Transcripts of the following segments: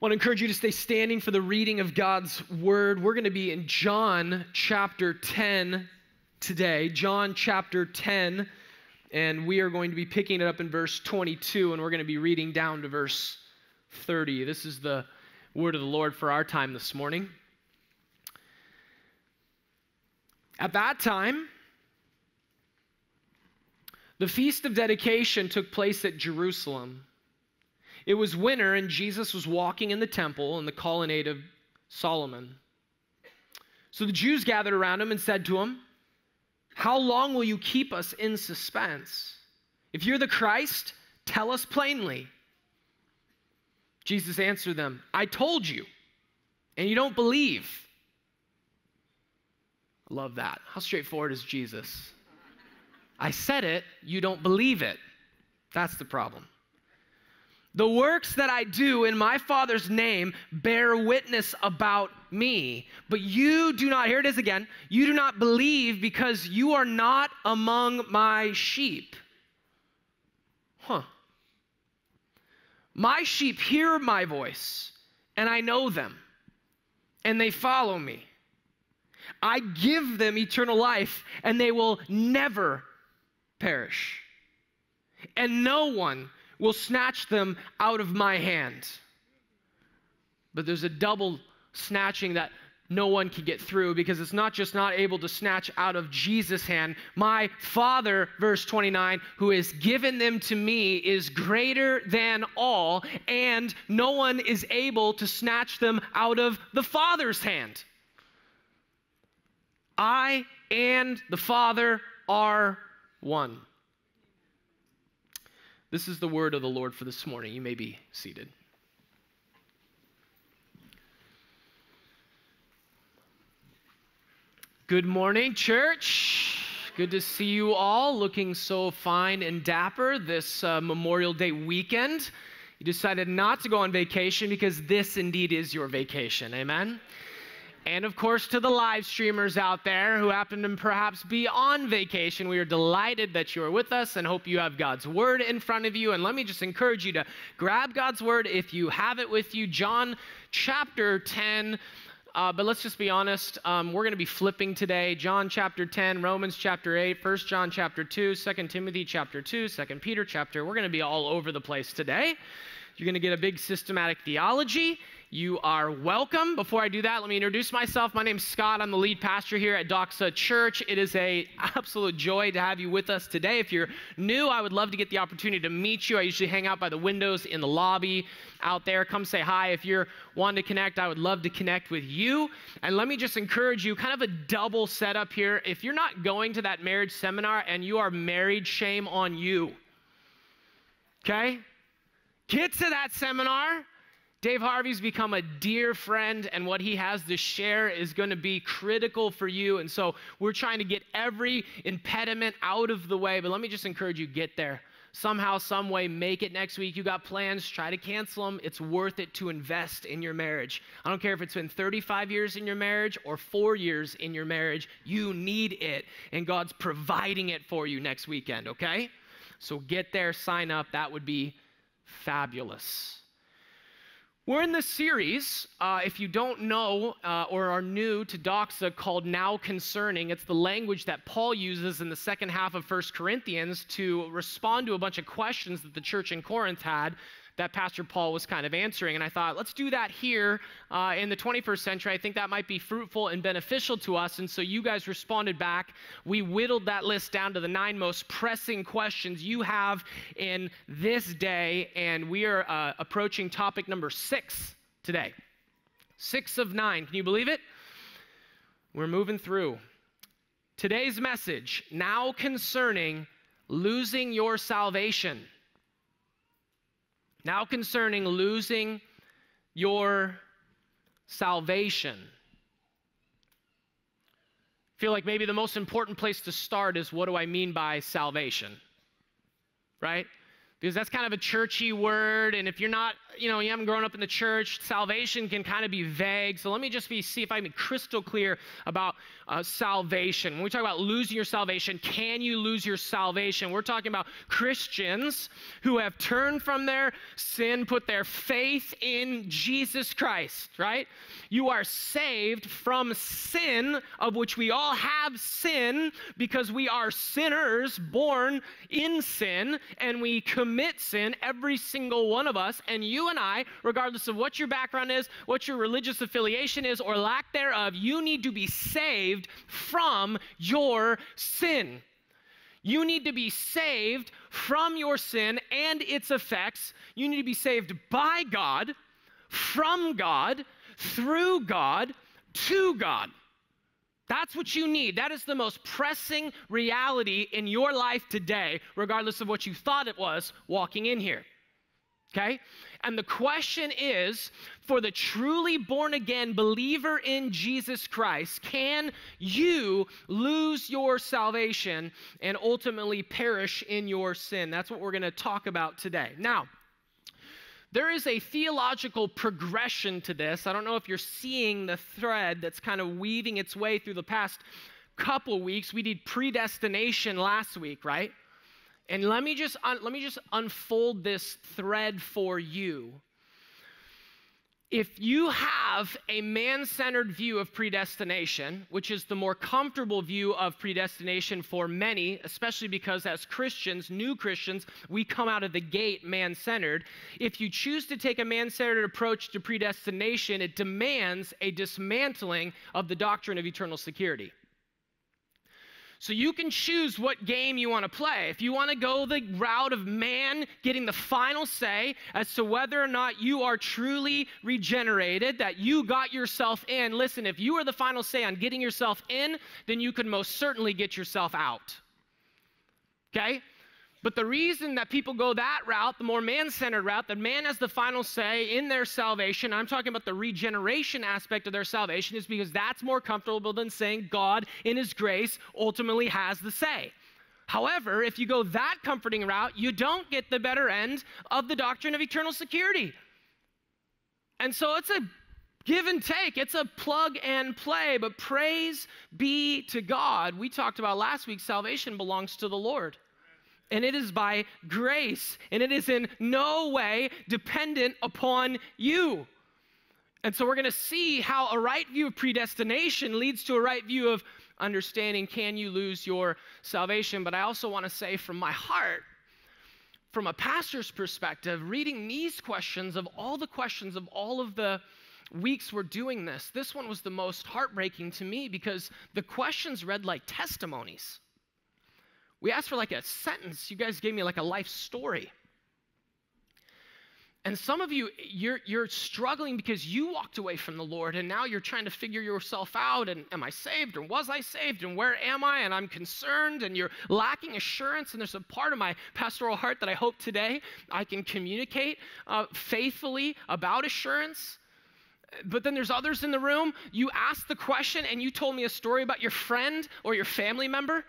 want to encourage you to stay standing for the reading of God's word. We're going to be in John chapter 10 today. John chapter 10, and we are going to be picking it up in verse 22, and we're going to be reading down to verse 30. This is the word of the Lord for our time this morning. At that time, the feast of dedication took place at Jerusalem. It was winter, and Jesus was walking in the temple in the colonnade of Solomon. So the Jews gathered around him and said to him, How long will you keep us in suspense? If you're the Christ, tell us plainly. Jesus answered them, I told you, and you don't believe. I love that. How straightforward is Jesus? I said it, you don't believe it. That's the problem. The works that I do in my Father's name bear witness about me. But you do not, here it is again, you do not believe because you are not among my sheep. Huh. My sheep hear my voice, and I know them, and they follow me. I give them eternal life, and they will never perish. And no one will snatch them out of my hand. But there's a double snatching that no one can get through because it's not just not able to snatch out of Jesus' hand. My Father, verse 29, who has given them to me is greater than all, and no one is able to snatch them out of the Father's hand. I and the Father are one. This is the word of the Lord for this morning. You may be seated. Good morning, church. Good to see you all looking so fine and dapper this uh, Memorial Day weekend. You decided not to go on vacation because this indeed is your vacation. Amen and of course to the live streamers out there who happen to perhaps be on vacation. We are delighted that you are with us and hope you have God's word in front of you. And let me just encourage you to grab God's word if you have it with you. John chapter 10. Uh, but let's just be honest. Um, we're going to be flipping today. John chapter 10, Romans chapter 8, 1 John chapter 2, 2 Timothy chapter 2, 2 Peter chapter. We're going to be all over the place today. You're going to get a big systematic theology you are welcome. Before I do that, let me introduce myself. My name's Scott. I'm the lead pastor here at Doxa Church. It is a absolute joy to have you with us today. If you're new, I would love to get the opportunity to meet you. I usually hang out by the windows in the lobby out there. Come say hi. If you're wanting to connect, I would love to connect with you. And let me just encourage you, kind of a double setup here. If you're not going to that marriage seminar and you are married, shame on you. Okay? Get to that seminar Dave Harvey's become a dear friend, and what he has to share is going to be critical for you. And so we're trying to get every impediment out of the way. But let me just encourage you get there. Somehow, some way, make it next week. You got plans, try to cancel them. It's worth it to invest in your marriage. I don't care if it's been 35 years in your marriage or four years in your marriage, you need it. And God's providing it for you next weekend, okay? So get there, sign up. That would be fabulous. We're in this series, uh, if you don't know uh, or are new to Doxa, called Now Concerning. It's the language that Paul uses in the second half of First Corinthians to respond to a bunch of questions that the church in Corinth had that Pastor Paul was kind of answering. And I thought, let's do that here uh, in the 21st century. I think that might be fruitful and beneficial to us. And so you guys responded back. We whittled that list down to the nine most pressing questions you have in this day. And we are uh, approaching topic number six today. Six of nine. Can you believe it? We're moving through. Today's message now concerning losing your salvation. Now, concerning losing your salvation. I feel like maybe the most important place to start is what do I mean by salvation? Right? Because that's kind of a churchy word and if you're not you know you haven't grown up in the church salvation can kind of be vague. So let me just be see if i can be crystal clear about uh, salvation. When we talk about losing your salvation can you lose your salvation? We're talking about christians who have turned from their sin put their faith in jesus christ right? You are saved from sin of which we all have sin because we are sinners born in sin and we commit commit sin, every single one of us, and you and I, regardless of what your background is, what your religious affiliation is, or lack thereof, you need to be saved from your sin. You need to be saved from your sin and its effects. You need to be saved by God, from God, through God, to God. That's what you need. That is the most pressing reality in your life today, regardless of what you thought it was walking in here. Okay? And the question is for the truly born again believer in Jesus Christ, can you lose your salvation and ultimately perish in your sin? That's what we're going to talk about today. Now, there is a theological progression to this. I don't know if you're seeing the thread that's kind of weaving its way through the past couple weeks. We did predestination last week, right? And let me just let me just unfold this thread for you if you have a man centered view of predestination, which is the more comfortable view of predestination for many, especially because as Christians, new Christians, we come out of the gate man centered. If you choose to take a man centered approach to predestination, it demands a dismantling of the doctrine of eternal security. So you can choose what game you want to play. If you want to go the route of man getting the final say as to whether or not you are truly regenerated, that you got yourself in, listen, if you are the final say on getting yourself in, then you can most certainly get yourself out. Okay? But the reason that people go that route, the more man centered route, that man has the final say in their salvation, I'm talking about the regeneration aspect of their salvation, is because that's more comfortable than saying God, in His grace, ultimately has the say. However, if you go that comforting route, you don't get the better end of the doctrine of eternal security. And so it's a give and take. It's a plug and play, but praise be to God. We talked about last week salvation belongs to the Lord and it is by grace, and it is in no way dependent upon you. And so we're going to see how a right view of predestination leads to a right view of understanding can you lose your salvation. But I also want to say from my heart, from a pastor's perspective, reading these questions of all the questions of all of the weeks we're doing this, this one was the most heartbreaking to me because the questions read like testimonies. We asked for like a sentence. You guys gave me like a life story. And some of you, you're, you're struggling because you walked away from the Lord and now you're trying to figure yourself out. And am I saved or was I saved? And where am I? And I'm concerned and you're lacking assurance. And there's a part of my pastoral heart that I hope today I can communicate uh, faithfully about assurance. But then there's others in the room. You asked the question and you told me a story about your friend or your family member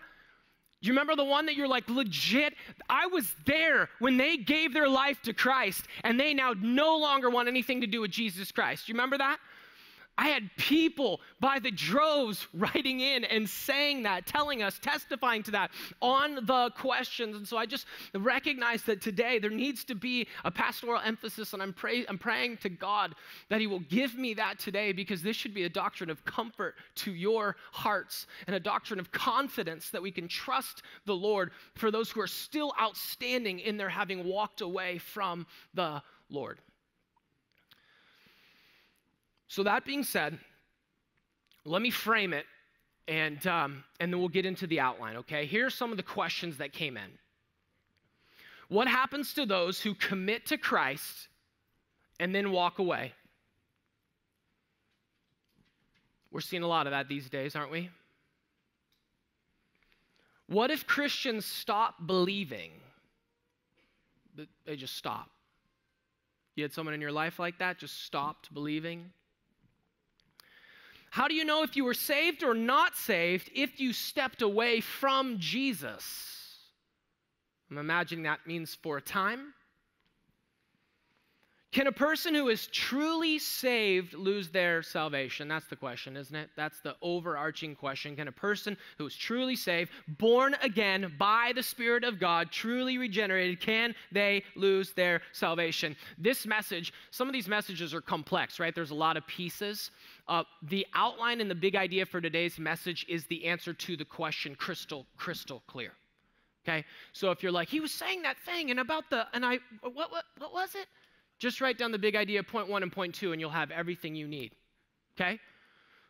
you remember the one that you're like, legit? I was there when they gave their life to Christ and they now no longer want anything to do with Jesus Christ. You remember that? I had people by the droves writing in and saying that, telling us, testifying to that on the questions. And so I just recognize that today there needs to be a pastoral emphasis, and I'm, pray, I'm praying to God that He will give me that today because this should be a doctrine of comfort to your hearts and a doctrine of confidence that we can trust the Lord for those who are still outstanding in their having walked away from the Lord. So, that being said, let me frame it and, um, and then we'll get into the outline, okay? Here are some of the questions that came in. What happens to those who commit to Christ and then walk away? We're seeing a lot of that these days, aren't we? What if Christians stop believing? They just stop. You had someone in your life like that, just stopped believing? How do you know if you were saved or not saved if you stepped away from Jesus? I'm imagining that means for a time. Can a person who is truly saved lose their salvation? That's the question, isn't it? That's the overarching question. Can a person who is truly saved, born again by the Spirit of God, truly regenerated, can they lose their salvation? This message, some of these messages are complex, right? There's a lot of pieces. Uh, the outline and the big idea for today's message is the answer to the question crystal, crystal clear. Okay? So if you're like, he was saying that thing and about the, and I, what, what, what was it? Just write down the big idea, point one and point two, and you'll have everything you need. Okay?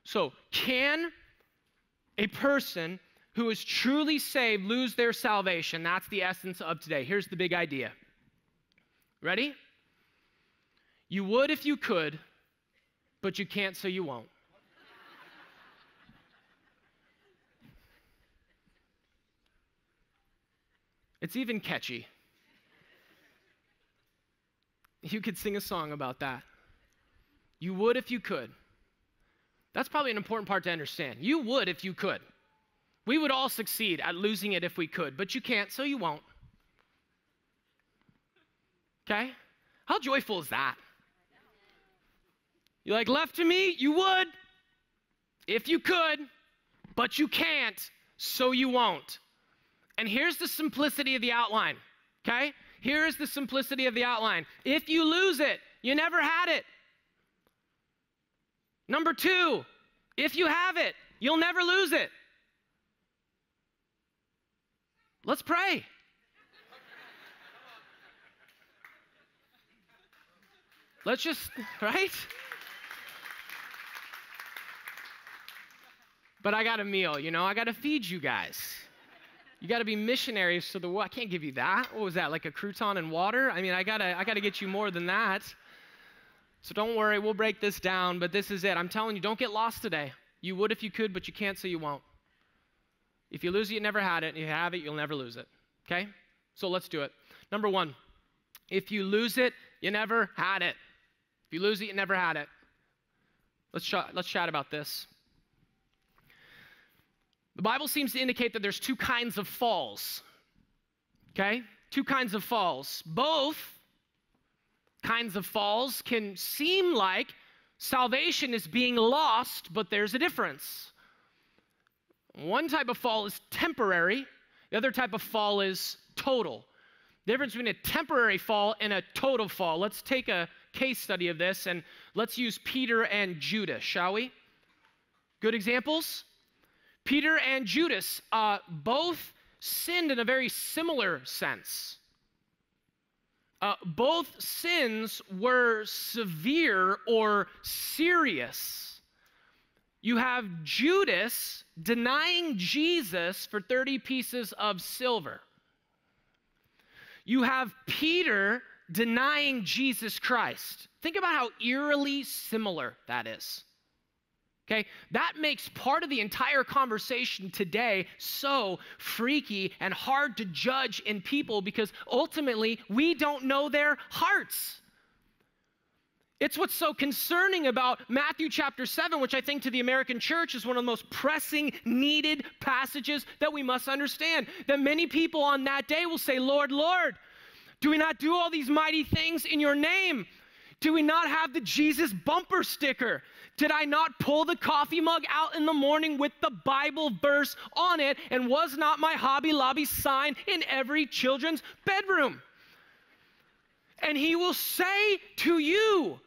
So, can a person who is truly saved lose their salvation? That's the essence of today. Here's the big idea. Ready? You would if you could, but you can't, so you won't. It's even catchy. You could sing a song about that. You would if you could. That's probably an important part to understand. You would if you could. We would all succeed at losing it if we could, but you can't, so you won't. Okay? How joyful is that? You're like, left to me, you would if you could, but you can't, so you won't. And here's the simplicity of the outline, okay? Here is the simplicity of the outline. If you lose it, you never had it. Number two, if you have it, you'll never lose it. Let's pray. Let's just, right? But I got a meal, you know, I got to feed you guys. You got to be missionaries to the world. I can't give you that. What was that? Like a crouton and water? I mean, I got to I got to get you more than that. So don't worry, we'll break this down, but this is it. I'm telling you, don't get lost today. You would if you could, but you can't, so you won't. If you lose it, you never had it. If you have it, you'll never lose it. Okay? So let's do it. Number one, if you lose it, you never had it. If you lose it, you never had it. Let's, ch- let's chat about this. The Bible seems to indicate that there's two kinds of falls. Okay? Two kinds of falls. Both kinds of falls can seem like salvation is being lost, but there's a difference. One type of fall is temporary, the other type of fall is total. The difference between a temporary fall and a total fall. Let's take a case study of this and let's use Peter and Judas, shall we? Good examples? Peter and Judas uh, both sinned in a very similar sense. Uh, both sins were severe or serious. You have Judas denying Jesus for 30 pieces of silver. You have Peter denying Jesus Christ. Think about how eerily similar that is. Okay, that makes part of the entire conversation today so freaky and hard to judge in people because ultimately we don't know their hearts. It's what's so concerning about Matthew chapter 7, which I think to the American church is one of the most pressing, needed passages that we must understand. That many people on that day will say, Lord, Lord, do we not do all these mighty things in your name? Do we not have the Jesus bumper sticker? Did I not pull the coffee mug out in the morning with the Bible verse on it? And was not my Hobby Lobby sign in every children's bedroom? And he will say to you,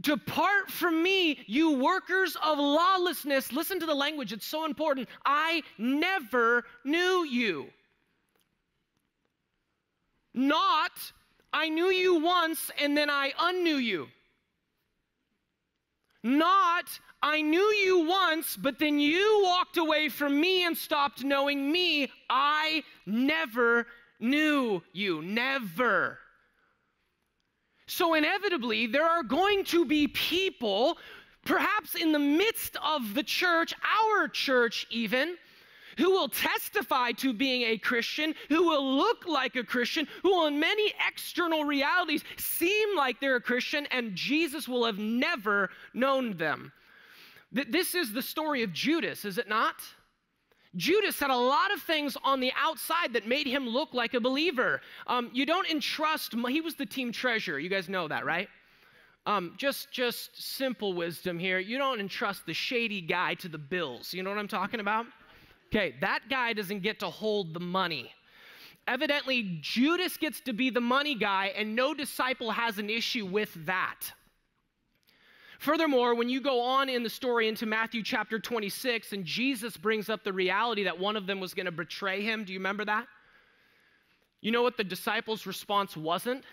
Depart from me, you workers of lawlessness. Listen to the language, it's so important. I never knew you. Not, I knew you once and then I unknew you. Not, I knew you once, but then you walked away from me and stopped knowing me. I never knew you. Never. So, inevitably, there are going to be people, perhaps in the midst of the church, our church even, who will testify to being a Christian, who will look like a Christian, who will, in many external realities, seem like they're a Christian, and Jesus will have never known them. This is the story of Judas, is it not? Judas had a lot of things on the outside that made him look like a believer. Um, you don't entrust, he was the team treasurer. You guys know that, right? Um, just, just simple wisdom here. You don't entrust the shady guy to the bills. You know what I'm talking about? Okay, that guy doesn't get to hold the money. Evidently, Judas gets to be the money guy, and no disciple has an issue with that. Furthermore, when you go on in the story into Matthew chapter 26, and Jesus brings up the reality that one of them was going to betray him, do you remember that? You know what the disciples' response wasn't?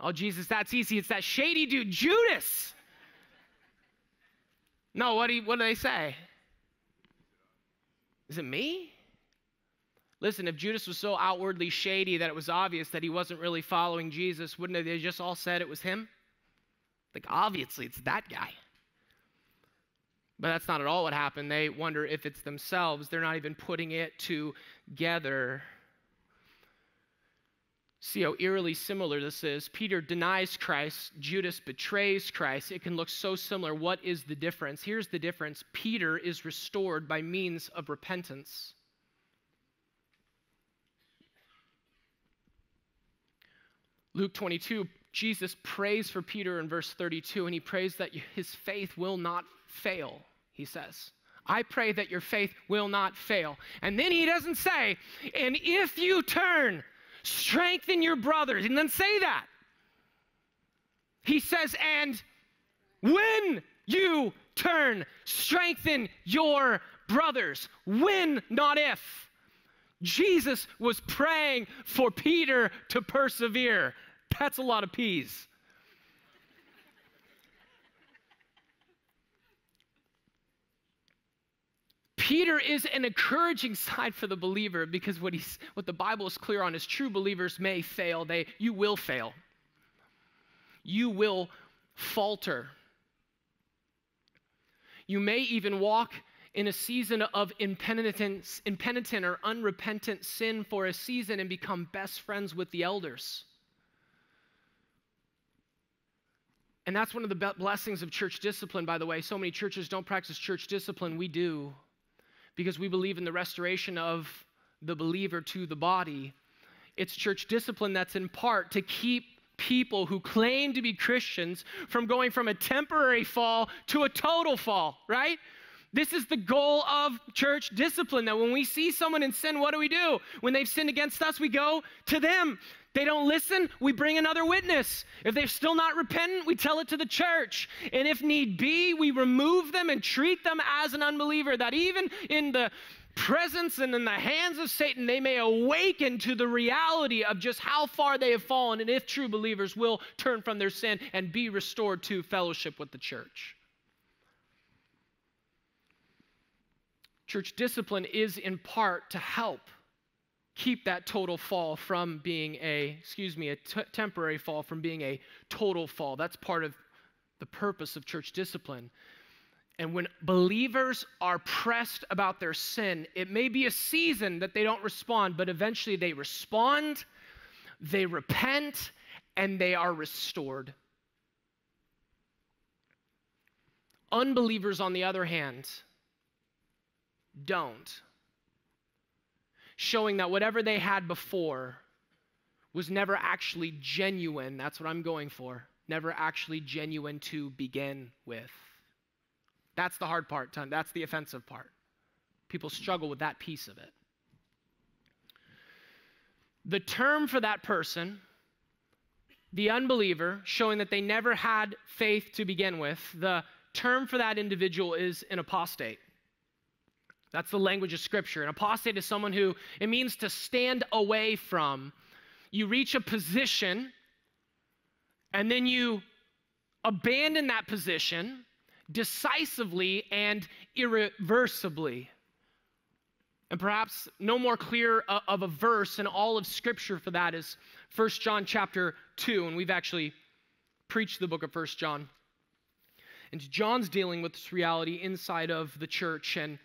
Oh, Jesus, that's easy. It's that shady dude, Judas. No, what do, you, what do they say? Is it me? Listen, if Judas was so outwardly shady that it was obvious that he wasn't really following Jesus, wouldn't they just all said it was him? Like, obviously, it's that guy. But that's not at all what happened. They wonder if it's themselves. They're not even putting it together. See how eerily similar this is. Peter denies Christ, Judas betrays Christ. It can look so similar. What is the difference? Here's the difference Peter is restored by means of repentance. Luke 22, Jesus prays for Peter in verse 32, and he prays that his faith will not fail, he says. I pray that your faith will not fail. And then he doesn't say, and if you turn, strengthen your brothers. And then say that. He says, and when you turn, strengthen your brothers. When, not if. Jesus was praying for Peter to persevere. That's a lot of peas. Peter is an encouraging side for the believer because what, he's, what the Bible is clear on is true believers may fail. They, you will fail. You will falter. You may even walk in a season of impenitent, impenitent or unrepentant sin for a season and become best friends with the elders. And that's one of the blessings of church discipline, by the way. So many churches don't practice church discipline. We do because we believe in the restoration of the believer to the body. It's church discipline that's in part to keep people who claim to be Christians from going from a temporary fall to a total fall, right? This is the goal of church discipline that when we see someone in sin, what do we do? When they've sinned against us, we go to them. They don't listen, we bring another witness. If they're still not repentant, we tell it to the church. And if need be, we remove them and treat them as an unbeliever, that even in the presence and in the hands of Satan, they may awaken to the reality of just how far they have fallen, and if true believers will turn from their sin and be restored to fellowship with the church. Church discipline is in part to help keep that total fall from being a, excuse me, a temporary fall from being a total fall. That's part of the purpose of church discipline. And when believers are pressed about their sin, it may be a season that they don't respond, but eventually they respond, they repent, and they are restored. Unbelievers, on the other hand, don't showing that whatever they had before was never actually genuine. That's what I'm going for. Never actually genuine to begin with. That's the hard part, that's the offensive part. People struggle with that piece of it. The term for that person, the unbeliever, showing that they never had faith to begin with, the term for that individual is an apostate. That's the language of Scripture. An apostate is someone who, it means to stand away from. You reach a position and then you abandon that position decisively and irreversibly. And perhaps no more clear uh, of a verse in all of Scripture for that is 1 John chapter 2. And we've actually preached the book of 1 John. And John's dealing with this reality inside of the church. And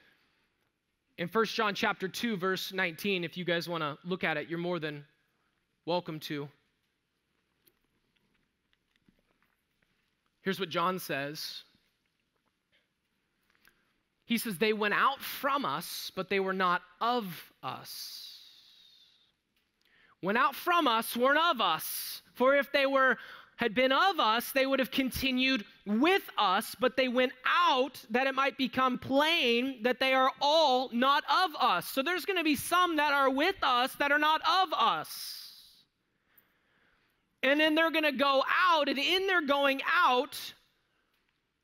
in 1 John chapter 2 verse 19 if you guys want to look at it you're more than welcome to Here's what John says He says, They went out from us, but they were not of us. Went out from us, weren't of us. For if they were had been of us, they would have continued with us, but they went out that it might become plain that they are all not of us. So there's going to be some that are with us that are not of us. And then they're going to go out, and in their going out,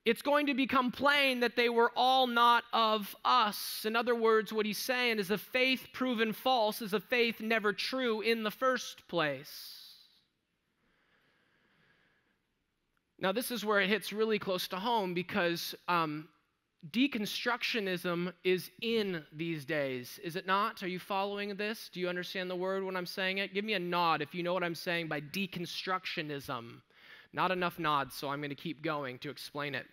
it's going to become plain that they were all not of us. In other words, what he's saying is a faith proven false is a faith never true in the first place. Now, this is where it hits really close to home because um, deconstructionism is in these days, is it not? Are you following this? Do you understand the word when I'm saying it? Give me a nod if you know what I'm saying by deconstructionism. Not enough nods, so I'm going to keep going to explain it.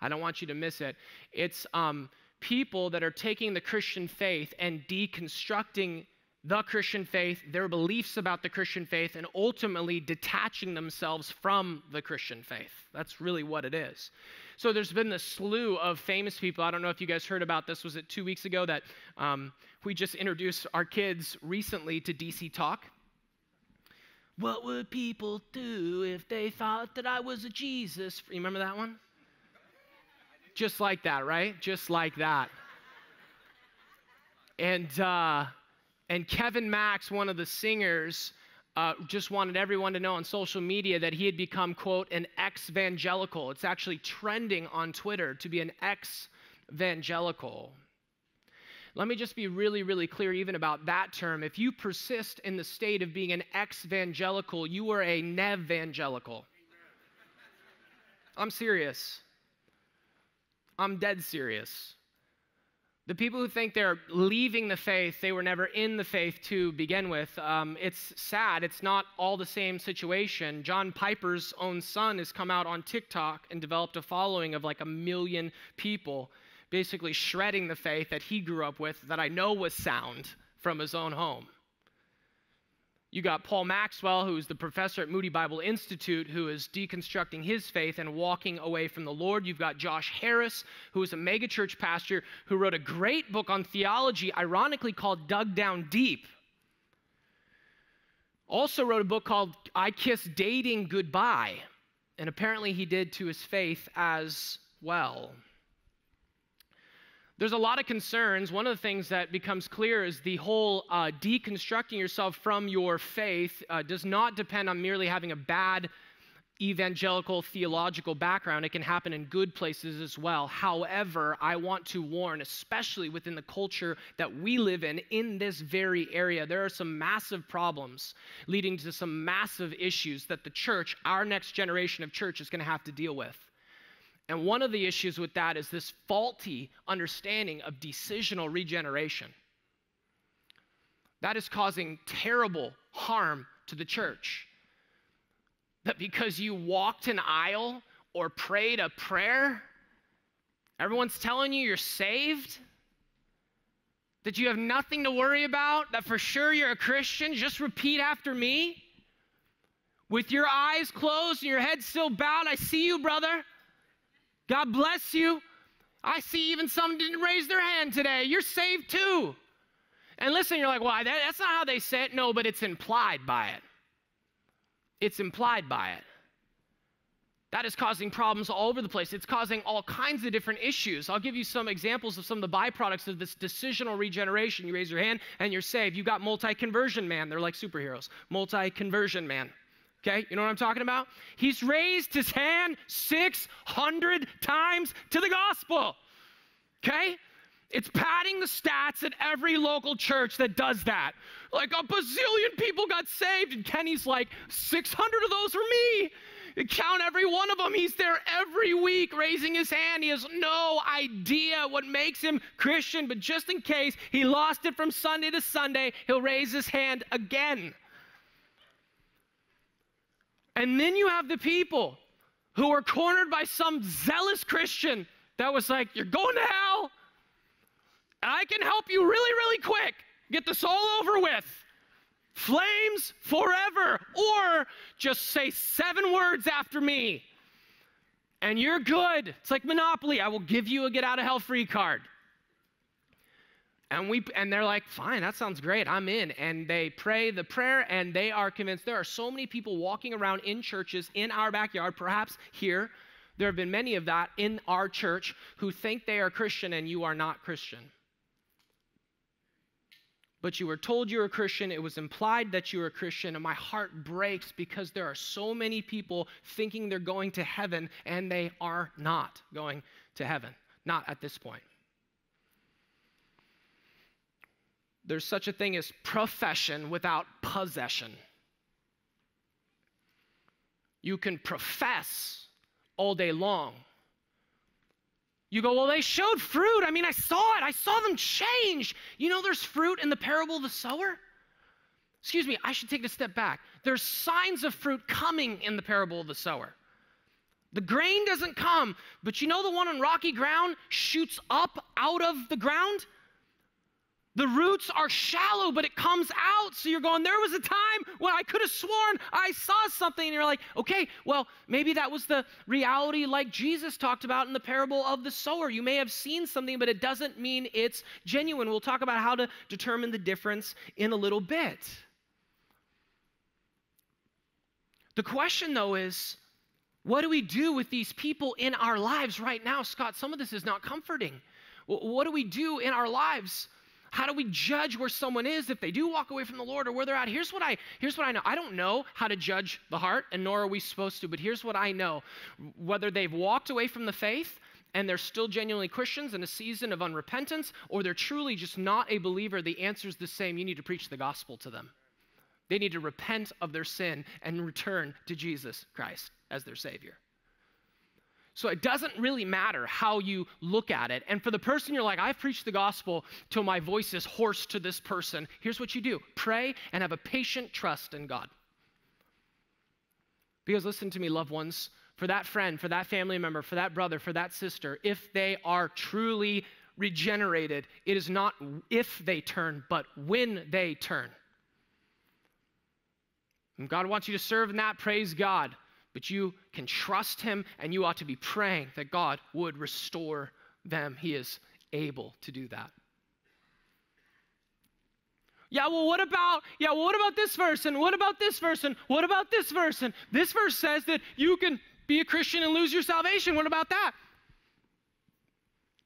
I don't want you to miss it. It's um, people that are taking the Christian faith and deconstructing the Christian faith, their beliefs about the Christian faith, and ultimately detaching themselves from the Christian faith. That's really what it is. So there's been this slew of famous people. I don't know if you guys heard about this. Was it two weeks ago that um, we just introduced our kids recently to DC Talk? What would people do if they thought that I was a Jesus? You remember that one? Just like that, right? Just like that. And uh, and Kevin Max, one of the singers, uh, just wanted everyone to know on social media that he had become, quote, an ex evangelical. It's actually trending on Twitter to be an ex evangelical. Let me just be really, really clear even about that term. If you persist in the state of being an ex evangelical, you are a nevangelical. I'm serious. I'm dead serious. The people who think they're leaving the faith, they were never in the faith to begin with. Um, it's sad. It's not all the same situation. John Piper's own son has come out on TikTok and developed a following of like a million people, basically shredding the faith that he grew up with, that I know was sound from his own home. You got Paul Maxwell, who's the professor at Moody Bible Institute, who is deconstructing his faith and walking away from the Lord. You've got Josh Harris, who is a megachurch pastor who wrote a great book on theology, ironically called Dug Down Deep. Also wrote a book called I Kiss Dating Goodbye, and apparently he did to his faith as well there's a lot of concerns. One of the things that becomes clear is the whole uh, deconstructing yourself from your faith uh, does not depend on merely having a bad evangelical theological background. It can happen in good places as well. However, I want to warn, especially within the culture that we live in, in this very area, there are some massive problems leading to some massive issues that the church, our next generation of church, is going to have to deal with. And one of the issues with that is this faulty understanding of decisional regeneration. That is causing terrible harm to the church. That because you walked an aisle or prayed a prayer, everyone's telling you you're saved, that you have nothing to worry about, that for sure you're a Christian, just repeat after me. With your eyes closed and your head still bowed, I see you, brother. God bless you. I see even some didn't raise their hand today. You're saved too. And listen, you're like, why? Well, that's not how they say it. No, but it's implied by it. It's implied by it. That is causing problems all over the place. It's causing all kinds of different issues. I'll give you some examples of some of the byproducts of this decisional regeneration. You raise your hand and you're saved. You got multi conversion man. They're like superheroes. Multi conversion man. Okay, you know what I'm talking about? He's raised his hand 600 times to the gospel. Okay? It's padding the stats at every local church that does that. Like a bazillion people got saved, and Kenny's like, 600 of those are me. You count every one of them. He's there every week raising his hand. He has no idea what makes him Christian, but just in case he lost it from Sunday to Sunday, he'll raise his hand again. And then you have the people who are cornered by some zealous Christian that was like, You're going to hell. I can help you really, really quick. Get this all over with. Flames forever. Or just say seven words after me. and you're good. It's like Monopoly. I will give you a get out of hell free card. And we and they're like, "Fine, that sounds great. I'm in." And they pray the prayer and they are convinced. There are so many people walking around in churches in our backyard, perhaps here. There have been many of that in our church who think they are Christian and you are not Christian. But you were told you were a Christian, it was implied that you were a Christian, and my heart breaks because there are so many people thinking they're going to heaven and they are not going to heaven. Not at this point. There's such a thing as profession without possession. You can profess all day long. You go, well, they showed fruit. I mean, I saw it. I saw them change. You know, there's fruit in the parable of the sower. Excuse me, I should take a step back. There's signs of fruit coming in the parable of the sower. The grain doesn't come, but you know the one on rocky ground shoots up out of the ground? The roots are shallow, but it comes out. So you're going, there was a time when I could have sworn I saw something. And you're like, okay, well, maybe that was the reality like Jesus talked about in the parable of the sower. You may have seen something, but it doesn't mean it's genuine. We'll talk about how to determine the difference in a little bit. The question, though, is what do we do with these people in our lives right now? Scott, some of this is not comforting. What do we do in our lives? How do we judge where someone is if they do walk away from the Lord or where they're at? Here's what I here's what I know. I don't know how to judge the heart, and nor are we supposed to, but here's what I know. Whether they've walked away from the faith and they're still genuinely Christians in a season of unrepentance, or they're truly just not a believer, the answer is the same. You need to preach the gospel to them. They need to repent of their sin and return to Jesus Christ as their Savior. So it doesn't really matter how you look at it. And for the person you're like, I've preached the gospel till my voice is hoarse to this person, here's what you do pray and have a patient trust in God. Because listen to me, loved ones, for that friend, for that family member, for that brother, for that sister, if they are truly regenerated, it is not if they turn, but when they turn. And God wants you to serve in that, praise God but you can trust him and you ought to be praying that God would restore them. He is able to do that. Yeah, well, what about, yeah, well, what about this verse? And what about this verse? And what about this verse? And this verse says that you can be a Christian and lose your salvation. What about that?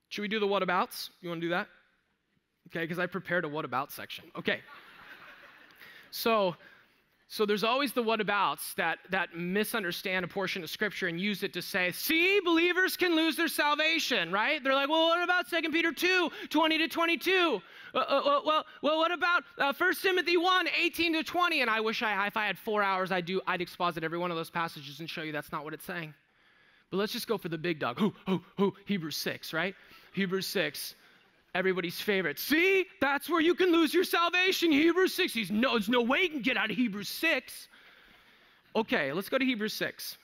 Should we do the what abouts? You want to do that? Okay, because I prepared a what about section. Okay. So, so there's always the whatabouts that, that misunderstand a portion of scripture and use it to say, see, believers can lose their salvation, right? They're like, well, what about 2 Peter 2, 20 to 22? Uh, uh, well, well, what about uh, 1 Timothy 1, 18 to 20? And I wish I, if I had four hours, I'd, do, I'd exposit every one of those passages and show you that's not what it's saying. But let's just go for the big dog. Who, who, who? Hebrews 6, right? Hebrews 6 everybody's favorite. See, that's where you can lose your salvation. Hebrews 6. He's no, there's no way you can get out of Hebrews 6. Okay, let's go to Hebrews 6.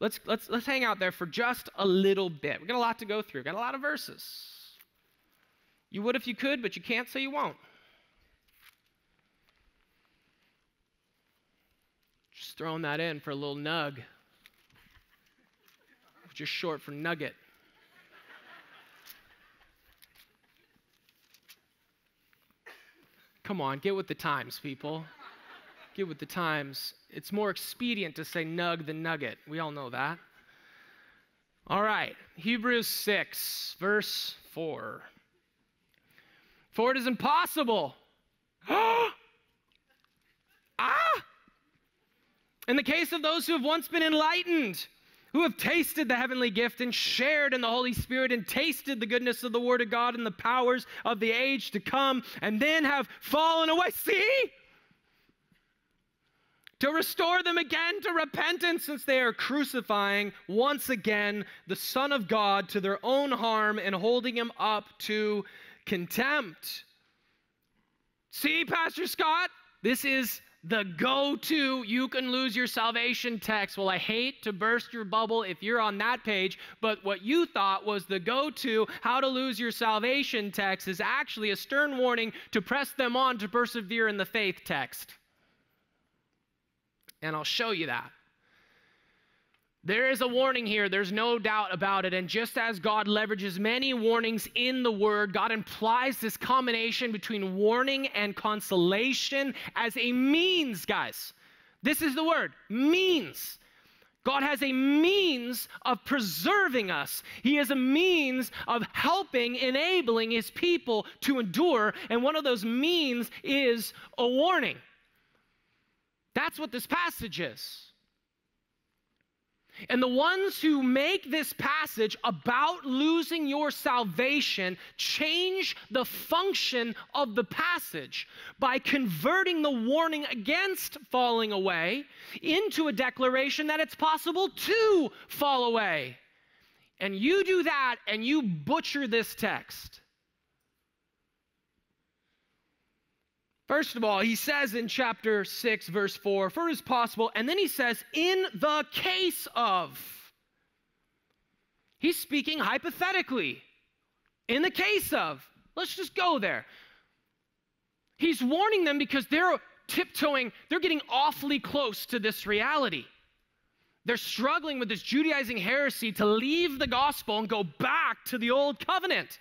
Let's, let's, let's hang out there for just a little bit. We've got a lot to go through, We've got a lot of verses. You would if you could, but you can't, so you won't. Just throwing that in for a little nug. Just short for nugget. Come on, get with the times, people. Get with the times. It's more expedient to say nug than nugget. We all know that. All right, Hebrews 6, verse 4. For it is impossible. ah! In the case of those who have once been enlightened, who have tasted the heavenly gift and shared in the Holy Spirit and tasted the goodness of the Word of God and the powers of the age to come, and then have fallen away. See? To restore them again to repentance, since they are crucifying once again the Son of God to their own harm and holding him up to contempt. See, Pastor Scott, this is the go to you can lose your salvation text. Well, I hate to burst your bubble if you're on that page, but what you thought was the go to how to lose your salvation text is actually a stern warning to press them on to persevere in the faith text. And I'll show you that. There is a warning here, there's no doubt about it. And just as God leverages many warnings in the Word, God implies this combination between warning and consolation as a means, guys. This is the word means. God has a means of preserving us. He has a means of helping, enabling his people to endure. And one of those means is a warning. That's what this passage is. And the ones who make this passage about losing your salvation change the function of the passage by converting the warning against falling away into a declaration that it's possible to fall away. And you do that and you butcher this text. First of all, he says in chapter 6, verse 4, for is possible, and then he says, in the case of. He's speaking hypothetically. In the case of. Let's just go there. He's warning them because they're tiptoeing, they're getting awfully close to this reality. They're struggling with this Judaizing heresy to leave the gospel and go back to the old covenant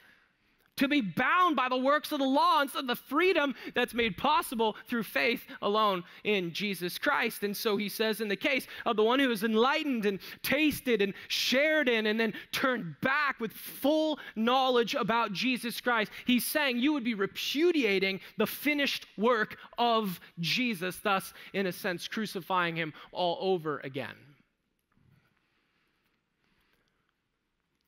to be bound by the works of the law instead of the freedom that's made possible through faith alone in Jesus Christ. And so he says, in the case of the one who is enlightened and tasted and shared in and then turned back with full knowledge about Jesus Christ, he's saying you would be repudiating the finished work of Jesus, thus, in a sense, crucifying him all over again.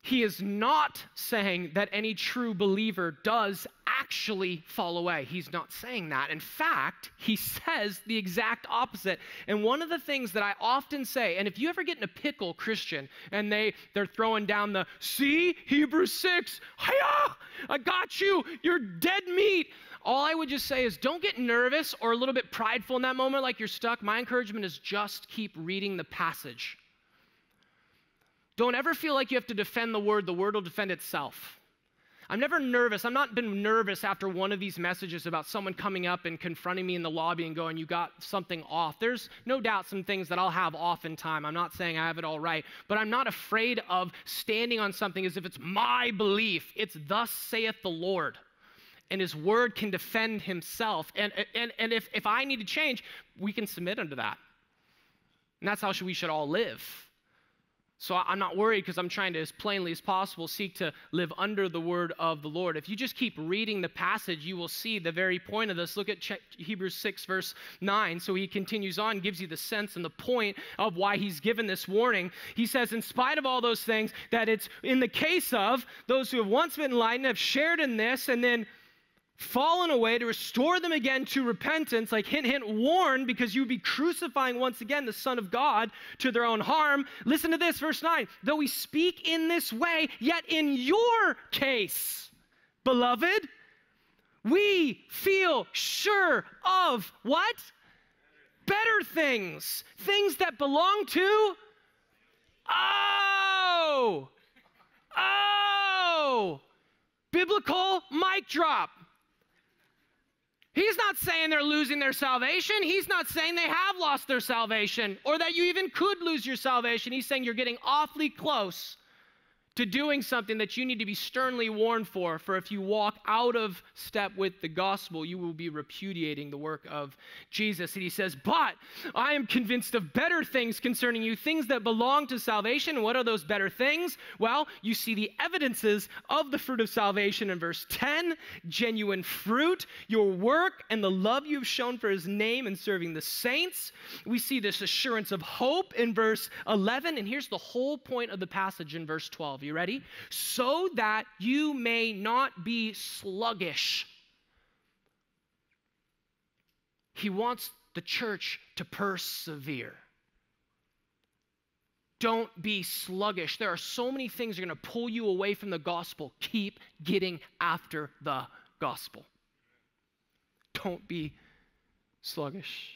He is not saying that any true believer does actually fall away. He's not saying that. In fact, he says the exact opposite. And one of the things that I often say, and if you ever get in a pickle, Christian, and they they're throwing down the see Hebrews 6, hiya, I got you, you're dead meat. All I would just say is don't get nervous or a little bit prideful in that moment like you're stuck. My encouragement is just keep reading the passage. Don't ever feel like you have to defend the word, the word will defend itself. I'm never nervous. I'm not been nervous after one of these messages about someone coming up and confronting me in the lobby and going, You got something off. There's no doubt some things that I'll have off in time. I'm not saying I have it all right, but I'm not afraid of standing on something as if it's my belief. It's thus saith the Lord. And his word can defend himself. And, and, and if, if I need to change, we can submit unto that. And that's how we should all live. So I'm not worried because I'm trying to, as plainly as possible, seek to live under the word of the Lord. If you just keep reading the passage, you will see the very point of this. Look at Hebrews 6, verse 9. So he continues on, gives you the sense and the point of why he's given this warning. He says, in spite of all those things, that it's in the case of those who have once been enlightened, have shared in this, and then fallen away to restore them again to repentance, like hint, hint, warn, because you would be crucifying once again the Son of God to their own harm. Listen to this, verse 9. Though we speak in this way, yet in your case, beloved, we feel sure of what? Better things. Things that belong to. Oh! Oh! Biblical mic drop. He's not saying they're losing their salvation. He's not saying they have lost their salvation or that you even could lose your salvation. He's saying you're getting awfully close to doing something that you need to be sternly warned for. For if you walk out of step with the gospel, you will be repudiating the work of Jesus. And he says, But I am convinced of better things concerning you, things that belong to salvation. What are those better things? Well, you see the evidences of the fruit of salvation in verse 10 genuine fruit, your work, and the love you've shown for his name in serving the saints. We see this assurance of hope in verse 11. And here's the whole point of the passage in verse 12. You ready? So that you may not be sluggish. He wants the church to persevere. Don't be sluggish. There are so many things that are going to pull you away from the gospel. Keep getting after the gospel. Don't be sluggish.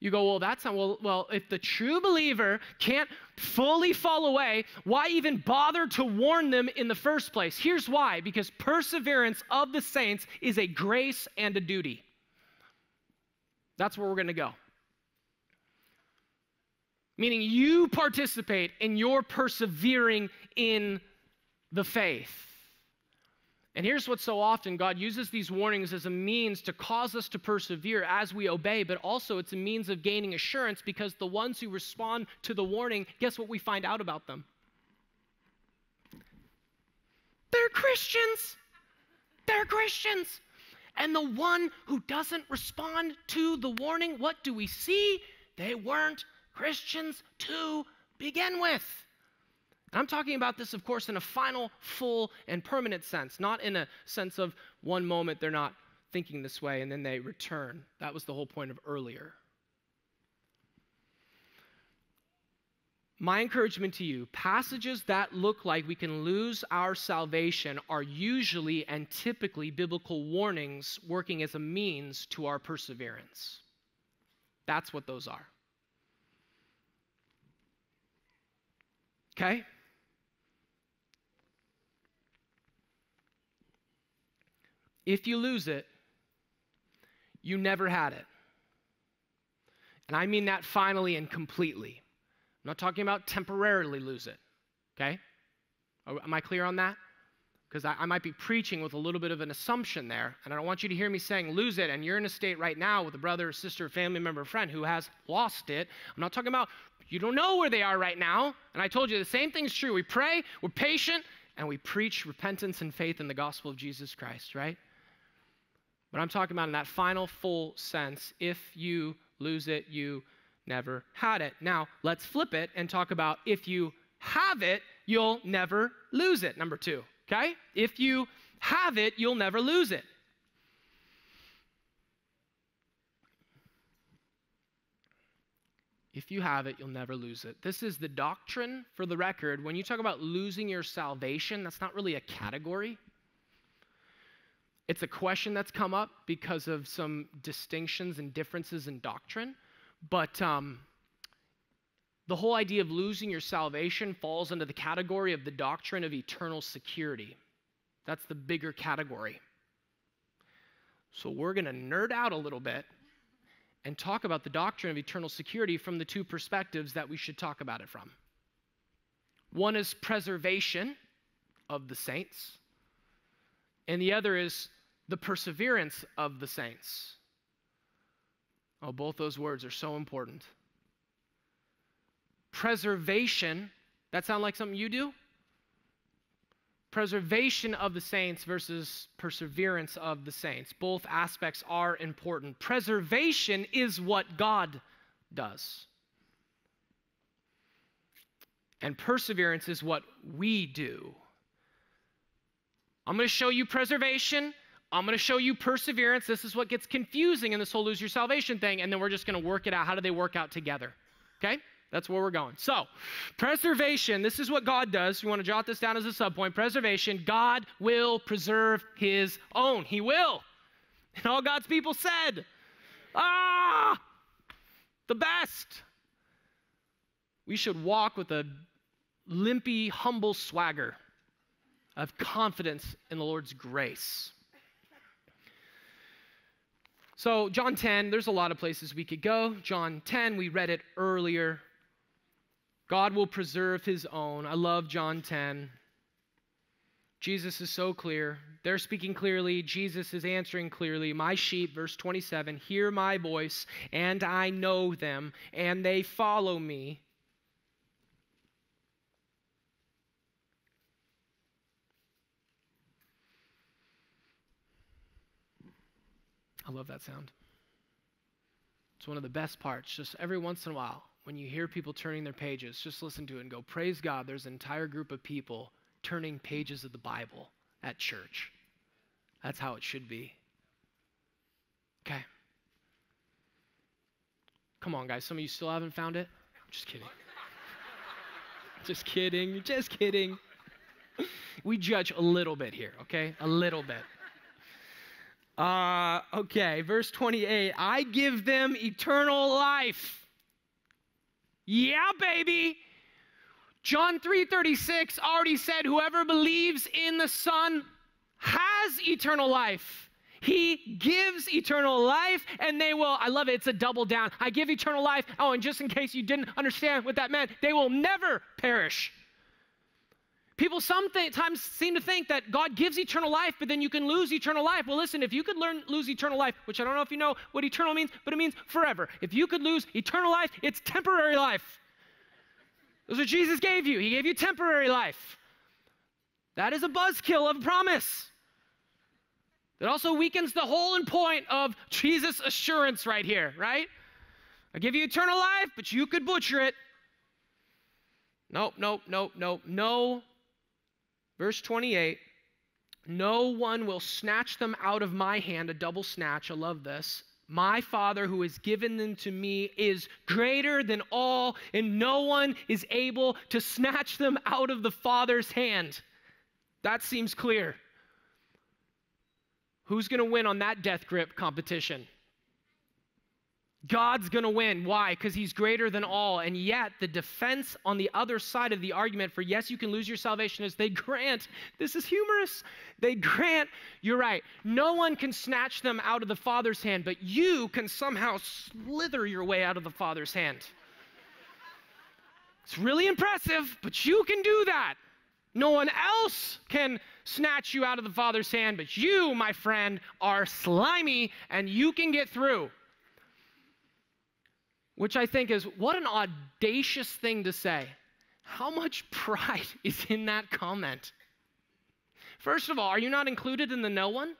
You go, well, that's not, well, well, if the true believer can't fully fall away, why even bother to warn them in the first place? Here's why because perseverance of the saints is a grace and a duty. That's where we're going to go. meaning you participate in your persevering in the faith. And here's what so often God uses these warnings as a means to cause us to persevere as we obey, but also it's a means of gaining assurance because the ones who respond to the warning, guess what we find out about them? They're Christians. They're Christians. And the one who doesn't respond to the warning, what do we see? They weren't Christians to begin with. And I'm talking about this, of course, in a final, full, and permanent sense, not in a sense of one moment they're not thinking this way and then they return. That was the whole point of earlier. My encouragement to you passages that look like we can lose our salvation are usually and typically biblical warnings working as a means to our perseverance. That's what those are. Okay? If you lose it, you never had it. And I mean that finally and completely. I'm not talking about temporarily lose it. Okay? Oh, am I clear on that? Because I, I, might be preaching with a little bit of an assumption there, and I don't want you to hear me saying lose it, and you're in a state right now with a brother, sister, family member, friend who has lost it. I'm not talking about you don't know where they are right now. And I told you the same thing's true. We pray, we're patient, and we preach repentance and faith in the gospel of Jesus Christ, right? But I'm talking about in that final full sense, if you lose it, you never had it. Now, let's flip it and talk about if you have it, you'll never lose it. Number two, okay? If you have it, you'll never lose it. If you have it, you'll never lose it. This is the doctrine for the record. When you talk about losing your salvation, that's not really a category. It's a question that's come up because of some distinctions and differences in doctrine. But um, the whole idea of losing your salvation falls under the category of the doctrine of eternal security. That's the bigger category. So we're going to nerd out a little bit and talk about the doctrine of eternal security from the two perspectives that we should talk about it from. One is preservation of the saints, and the other is the perseverance of the saints. Oh, both those words are so important. Preservation, that sound like something you do? Preservation of the saints versus perseverance of the saints. Both aspects are important. Preservation is what God does. And perseverance is what we do. I'm going to show you preservation. I'm going to show you perseverance. This is what gets confusing in this whole lose your salvation thing. And then we're just going to work it out. How do they work out together? Okay? That's where we're going. So, preservation, this is what God does. You want to jot this down as a subpoint. Preservation, God will preserve his own. He will. And all God's people said, Ah, the best. We should walk with a limpy, humble swagger of confidence in the Lord's grace. So, John 10, there's a lot of places we could go. John 10, we read it earlier. God will preserve his own. I love John 10. Jesus is so clear. They're speaking clearly. Jesus is answering clearly. My sheep, verse 27, hear my voice, and I know them, and they follow me. I love that sound. It's one of the best parts. Just every once in a while, when you hear people turning their pages, just listen to it and go, Praise God, there's an entire group of people turning pages of the Bible at church. That's how it should be. Okay. Come on, guys. Some of you still haven't found it? I'm just kidding. just kidding. Just kidding. We judge a little bit here, okay? A little bit. Uh, okay, verse 28 I give them eternal life. Yeah, baby. John 3:36 already said whoever believes in the Son has eternal life. He gives eternal life, and they will, I love it, it's a double down. I give eternal life. Oh, and just in case you didn't understand what that meant, they will never perish. People sometimes seem to think that God gives eternal life, but then you can lose eternal life. Well, listen, if you could learn lose eternal life, which I don't know if you know what eternal means, but it means forever. If you could lose eternal life, it's temporary life. That's what Jesus gave you. He gave you temporary life. That is a buzzkill of promise. That also weakens the whole and point of Jesus' assurance right here, right? I give you eternal life, but you could butcher it. Nope, nope, nope, nope. No. Verse 28 No one will snatch them out of my hand, a double snatch. I love this. My Father who has given them to me is greater than all, and no one is able to snatch them out of the Father's hand. That seems clear. Who's going to win on that death grip competition? God's going to win. Why? Because he's greater than all. And yet, the defense on the other side of the argument for yes, you can lose your salvation is they grant, this is humorous, they grant, you're right, no one can snatch them out of the Father's hand, but you can somehow slither your way out of the Father's hand. It's really impressive, but you can do that. No one else can snatch you out of the Father's hand, but you, my friend, are slimy and you can get through. Which I think is what an audacious thing to say. How much pride is in that comment? First of all, are you not included in the no one?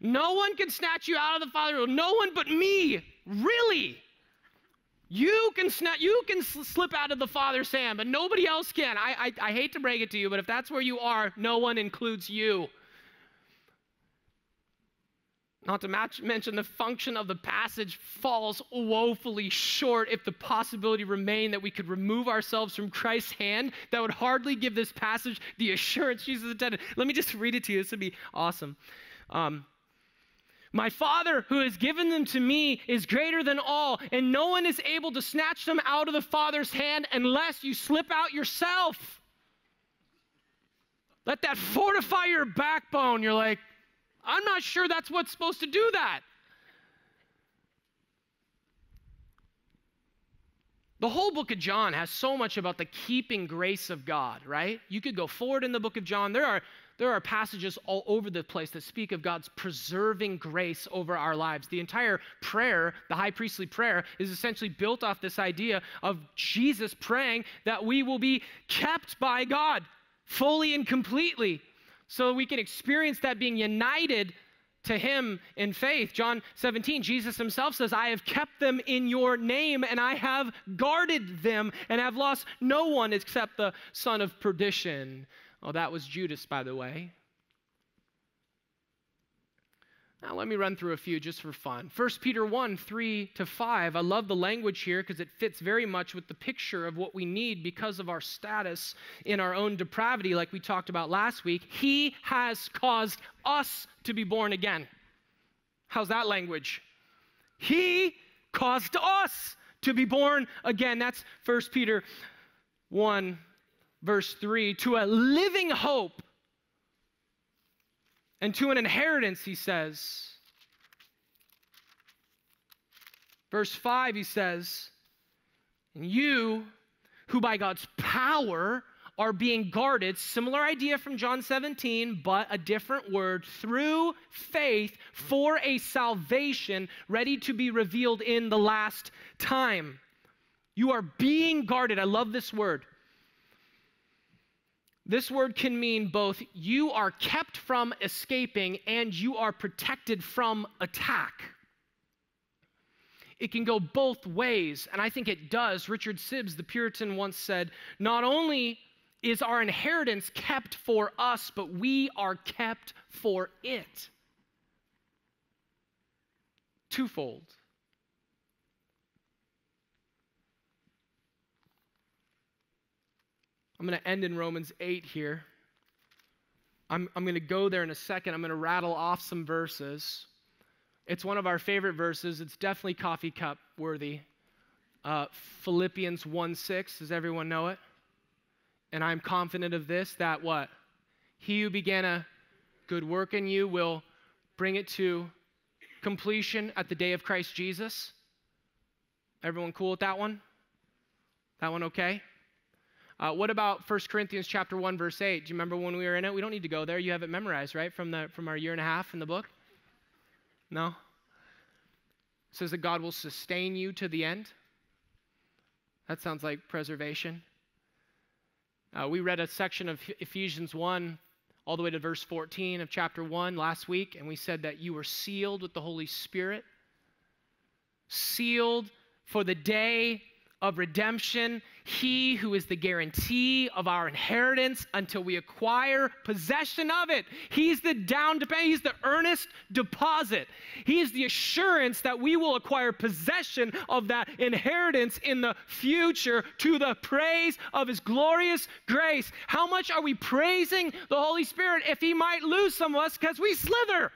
No one can snatch you out of the Father. No one but me. Really? You can snap, you can slip out of the Father's hand, but nobody else can. I, I, I hate to break it to you, but if that's where you are, no one includes you. Not to match, mention the function of the passage falls woefully short if the possibility remained that we could remove ourselves from Christ's hand. That would hardly give this passage the assurance Jesus intended. Let me just read it to you. This would be awesome. Um, my Father who has given them to me is greater than all, and no one is able to snatch them out of the Father's hand unless you slip out yourself. Let that fortify your backbone. You're like, I'm not sure that's what's supposed to do that. The whole book of John has so much about the keeping grace of God, right? You could go forward in the book of John. There are there are passages all over the place that speak of God's preserving grace over our lives. The entire prayer, the high priestly prayer, is essentially built off this idea of Jesus praying that we will be kept by God fully and completely so we can experience that being united to him in faith. John 17, Jesus himself says, I have kept them in your name and I have guarded them and have lost no one except the son of perdition. Oh, that was Judas, by the way. Now, let me run through a few just for fun. 1 Peter 1 3 to 5. I love the language here because it fits very much with the picture of what we need because of our status in our own depravity, like we talked about last week. He has caused us to be born again. How's that language? He caused us to be born again. That's 1 Peter 1 verse 3, to a living hope and to an inheritance, he says. Verse 5, he says, And you, who by God's power are being guarded, similar idea from John 17, but a different word, through faith for a salvation ready to be revealed in the last time. You are being guarded. I love this word. This word can mean both you are kept from escaping and you are protected from attack. It can go both ways, and I think it does. Richard Sibbes, the Puritan, once said, Not only is our inheritance kept for us, but we are kept for it. Twofold. I'm going to end in Romans 8 here. I'm, I'm going to go there in a second. I'm going to rattle off some verses. It's one of our favorite verses. It's definitely coffee cup worthy. Uh, Philippians 1 6. Does everyone know it? And I'm confident of this that what? He who began a good work in you will bring it to completion at the day of Christ Jesus. Everyone cool with that one? That one okay? Uh, what about 1 Corinthians chapter 1, verse 8? Do you remember when we were in it? We don't need to go there. You have it memorized, right? From, the, from our year and a half in the book? No? It says that God will sustain you to the end. That sounds like preservation. Uh, we read a section of Ephesians 1 all the way to verse 14 of chapter 1 last week, and we said that you were sealed with the Holy Spirit, sealed for the day of redemption, he who is the guarantee of our inheritance until we acquire possession of it. He's the down payment, he's the earnest deposit. He is the assurance that we will acquire possession of that inheritance in the future to the praise of his glorious grace. How much are we praising the Holy Spirit if he might lose some of us because we slither?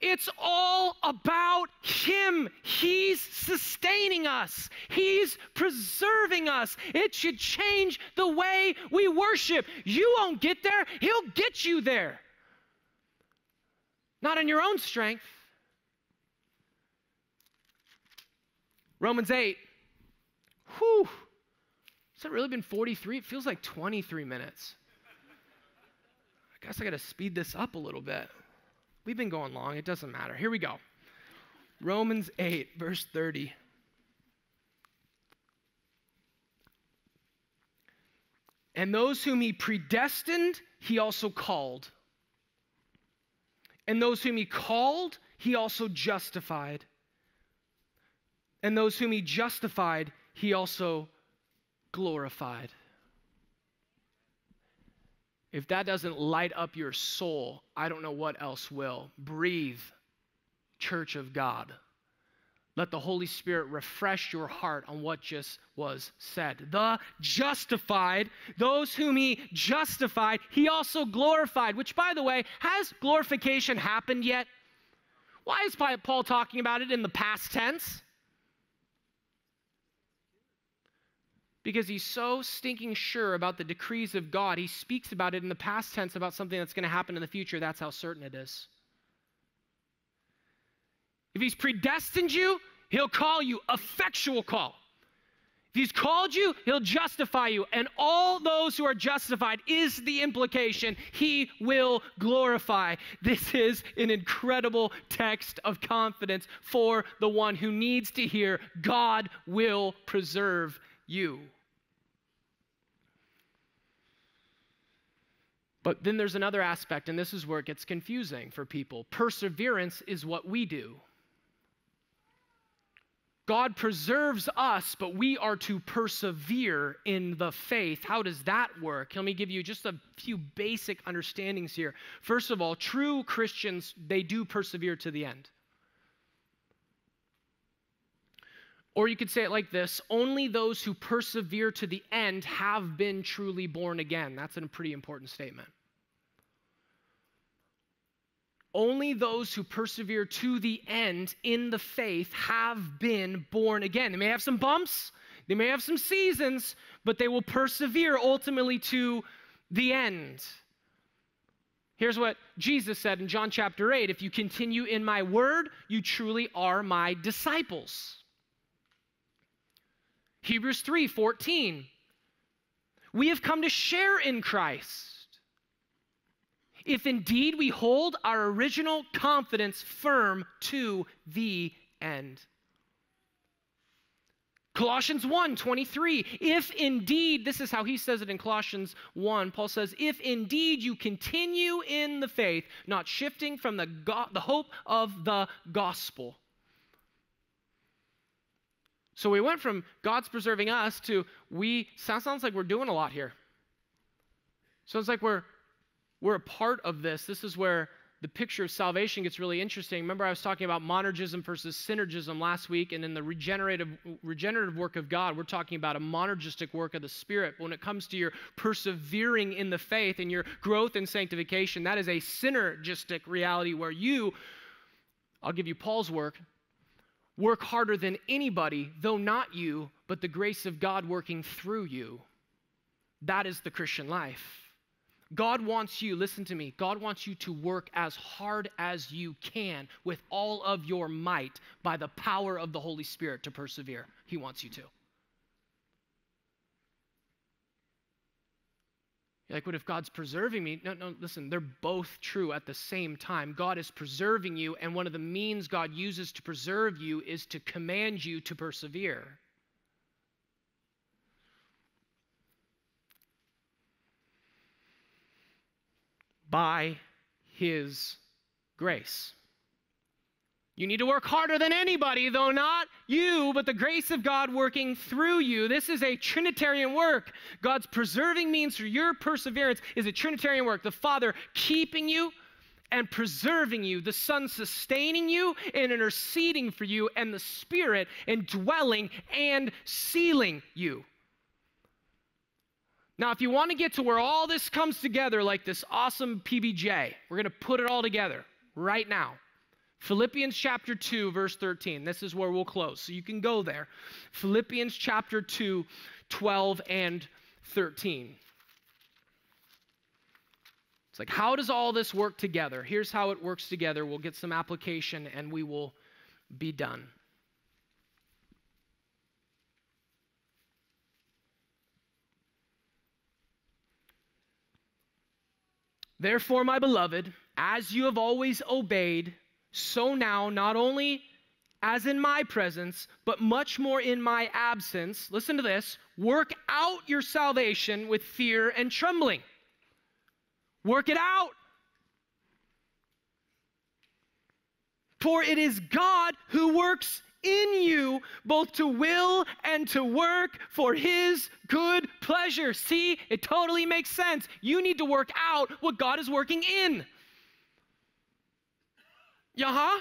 It's all about Him. He's sustaining us, He's preserving us. It should change the way we worship. You won't get there, He'll get you there. Not in your own strength. Romans 8. Whew. Has it really been 43? It feels like 23 minutes. I guess I got to speed this up a little bit. We've been going long, it doesn't matter. Here we go. Romans 8, verse 30. And those whom he predestined, he also called. And those whom he called, he also justified. And those whom he justified, he also glorified. If that doesn't light up your soul, I don't know what else will. Breathe, Church of God. Let the Holy Spirit refresh your heart on what just was said. The justified, those whom he justified, he also glorified, which, by the way, has glorification happened yet? Why is Paul talking about it in the past tense? Because he's so stinking sure about the decrees of God, he speaks about it in the past tense about something that's going to happen in the future. That's how certain it is. If he's predestined you, he'll call you effectual call. If he's called you, he'll justify you. And all those who are justified is the implication he will glorify. This is an incredible text of confidence for the one who needs to hear God will preserve you. But then there's another aspect, and this is where it gets confusing for people. Perseverance is what we do. God preserves us, but we are to persevere in the faith. How does that work? Let me give you just a few basic understandings here. First of all, true Christians, they do persevere to the end. Or you could say it like this only those who persevere to the end have been truly born again. That's a pretty important statement. Only those who persevere to the end in the faith have been born again. They may have some bumps, they may have some seasons, but they will persevere ultimately to the end. Here's what Jesus said in John chapter 8 If you continue in my word, you truly are my disciples. Hebrews 3 14. We have come to share in Christ. If indeed we hold our original confidence firm to the end. Colossians 1 23. If indeed, this is how he says it in Colossians 1, Paul says, if indeed you continue in the faith, not shifting from the, go- the hope of the gospel. So we went from God's preserving us to we sounds, sounds like we're doing a lot here. Sounds like we're we're a part of this. This is where the picture of salvation gets really interesting. Remember, I was talking about monergism versus synergism last week, and in the regenerative, regenerative work of God, we're talking about a monergistic work of the Spirit. But when it comes to your persevering in the faith and your growth in sanctification, that is a synergistic reality where you, I'll give you Paul's work, work harder than anybody, though not you, but the grace of God working through you. That is the Christian life. God wants you, listen to me, God wants you to work as hard as you can with all of your might by the power of the Holy Spirit to persevere. He wants you to. You're like, what if God's preserving me? No, no, listen, they're both true at the same time. God is preserving you, and one of the means God uses to preserve you is to command you to persevere. by His grace. You need to work harder than anybody, though not you, but the grace of God working through you. This is a Trinitarian work. God's preserving means for your perseverance is a Trinitarian work. The Father keeping you and preserving you, the Son sustaining you and interceding for you, and the Spirit indwelling and sealing you. Now, if you want to get to where all this comes together like this awesome PBJ, we're going to put it all together right now. Philippians chapter 2, verse 13. This is where we'll close. So you can go there. Philippians chapter 2, 12 and 13. It's like, how does all this work together? Here's how it works together. We'll get some application and we will be done. Therefore, my beloved, as you have always obeyed, so now, not only as in my presence, but much more in my absence, listen to this work out your salvation with fear and trembling. Work it out. For it is God who works in you both to will and to work for his good pleasure. See, it totally makes sense. You need to work out what God is working in. Yeah, huh?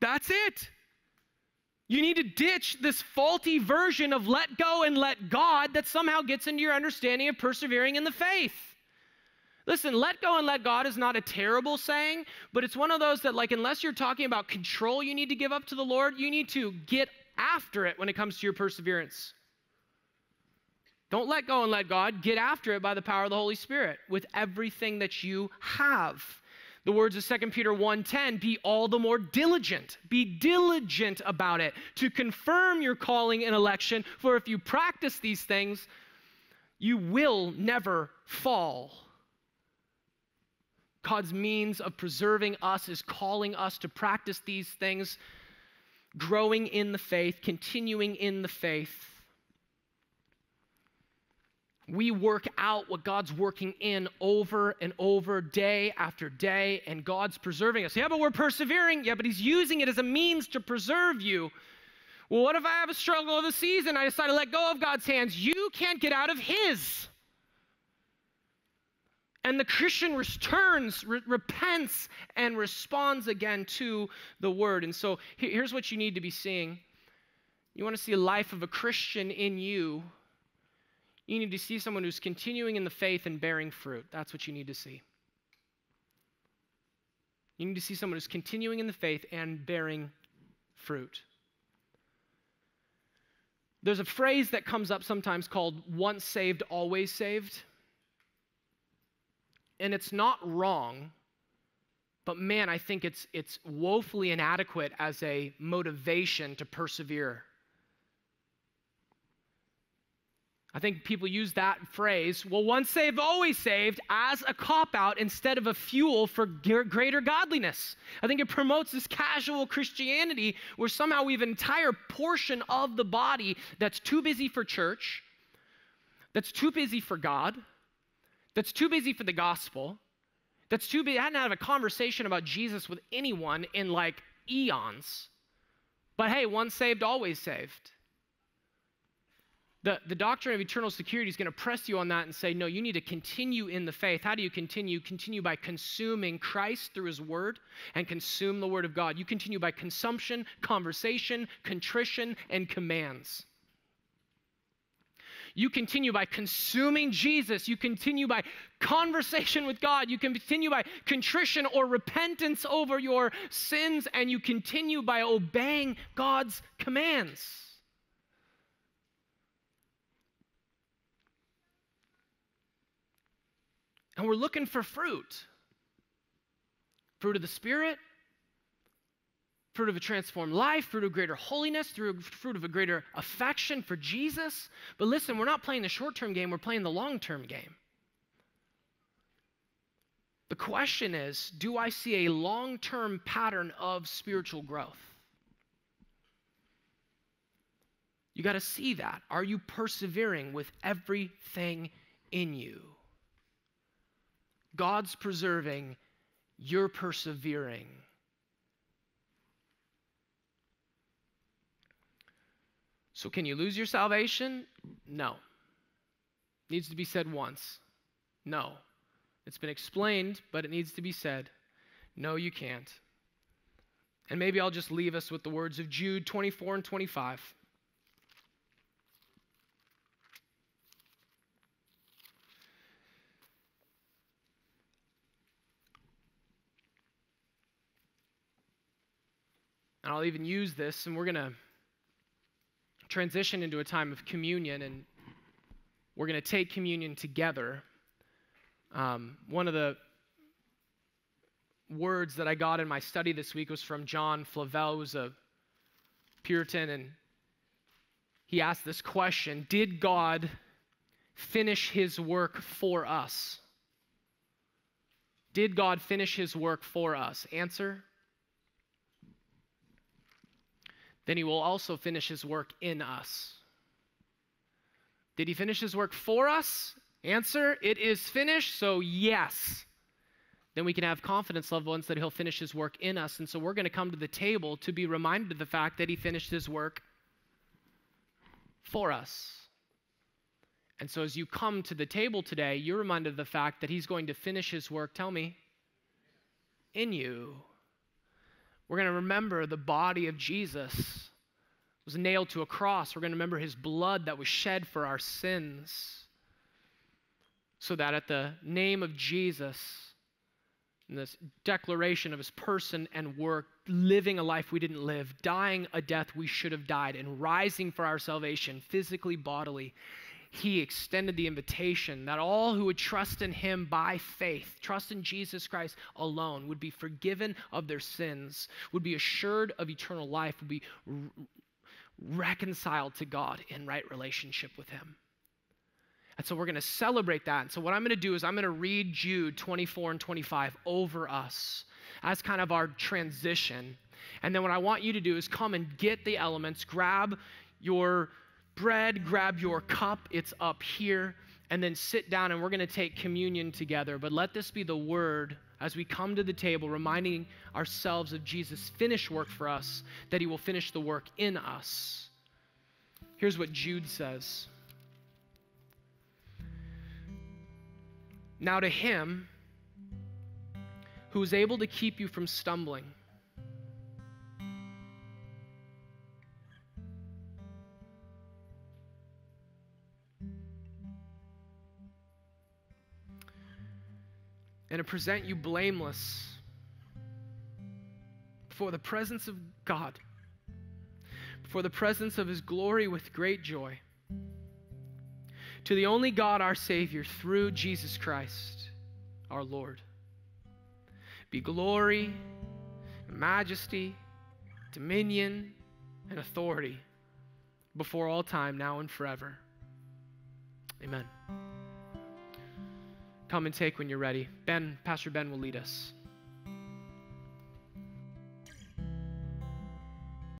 That's it. You need to ditch this faulty version of let go and let God that somehow gets into your understanding of persevering in the faith. Listen, let go and let God is not a terrible saying, but it's one of those that, like, unless you're talking about control you need to give up to the Lord, you need to get after it when it comes to your perseverance. Don't let go and let God. Get after it by the power of the Holy Spirit with everything that you have. The words of 2 Peter 1:10, be all the more diligent. Be diligent about it to confirm your calling and election, for if you practice these things, you will never fall. God's means of preserving us is calling us to practice these things, growing in the faith, continuing in the faith. We work out what God's working in over and over, day after day, and God's preserving us. Yeah, but we're persevering. Yeah, but He's using it as a means to preserve you. Well, what if I have a struggle of the season? I decide to let go of God's hands. You can't get out of His. And the Christian returns, re- repents, and responds again to the word. And so here's what you need to be seeing. You want to see a life of a Christian in you. You need to see someone who's continuing in the faith and bearing fruit. That's what you need to see. You need to see someone who's continuing in the faith and bearing fruit. There's a phrase that comes up sometimes called once saved, always saved and it's not wrong, but man, I think it's, it's woefully inadequate as a motivation to persevere. I think people use that phrase, well, once saved, always saved, as a cop out instead of a fuel for greater godliness. I think it promotes this casual Christianity where somehow we have an entire portion of the body that's too busy for church, that's too busy for God, that's too busy for the gospel, that's too busy, I hadn't had a conversation about Jesus with anyone in like eons. But hey, once saved, always saved. The, the doctrine of eternal security is going to press you on that and say, no, you need to continue in the faith. How do you continue? Continue by consuming Christ through his word and consume the word of God. You continue by consumption, conversation, contrition, and commands. You continue by consuming Jesus. You continue by conversation with God. You continue by contrition or repentance over your sins. And you continue by obeying God's commands. And we're looking for fruit fruit of the Spirit, fruit of a transformed life, fruit of greater holiness, fruit of a greater affection for Jesus. But listen, we're not playing the short term game, we're playing the long term game. The question is do I see a long term pattern of spiritual growth? You got to see that. Are you persevering with everything in you? God's preserving, you're persevering. So, can you lose your salvation? No. Needs to be said once. No. It's been explained, but it needs to be said. No, you can't. And maybe I'll just leave us with the words of Jude 24 and 25. And I'll even use this, and we're going to transition into a time of communion, and we're going to take communion together. Um, one of the words that I got in my study this week was from John Flavel, who's a Puritan, and he asked this question Did God finish his work for us? Did God finish his work for us? Answer then he will also finish his work in us. Did he finish his work for us? Answer It is finished, so yes. Then we can have confidence, loved ones, that he'll finish his work in us. And so we're going to come to the table to be reminded of the fact that he finished his work for us. And so as you come to the table today, you're reminded of the fact that he's going to finish his work, tell me, in you. We're going to remember the body of Jesus was nailed to a cross. We're going to remember his blood that was shed for our sins. So that at the name of Jesus, in this declaration of his person and work, living a life we didn't live, dying a death we should have died, and rising for our salvation, physically, bodily, he extended the invitation that all who would trust in him by faith, trust in Jesus Christ alone, would be forgiven of their sins, would be assured of eternal life, would be reconciled to God in right relationship with him. And so we're going to celebrate that. And so what I'm going to do is I'm going to read Jude 24 and 25 over us as kind of our transition. And then what I want you to do is come and get the elements, grab your bread, grab your cup, it's up here, and then sit down and we're going to take communion together. But let this be the word as we come to the table, reminding ourselves of Jesus' finished work for us, that he will finish the work in us. Here's what Jude says Now, to him who is able to keep you from stumbling and to present you blameless before the presence of God, before the presence of His glory with great joy. To the only God, our Savior, through Jesus Christ, our Lord, be glory, and majesty, dominion, and authority before all time, now and forever. Amen. Come and take when you're ready. Ben, Pastor Ben will lead us.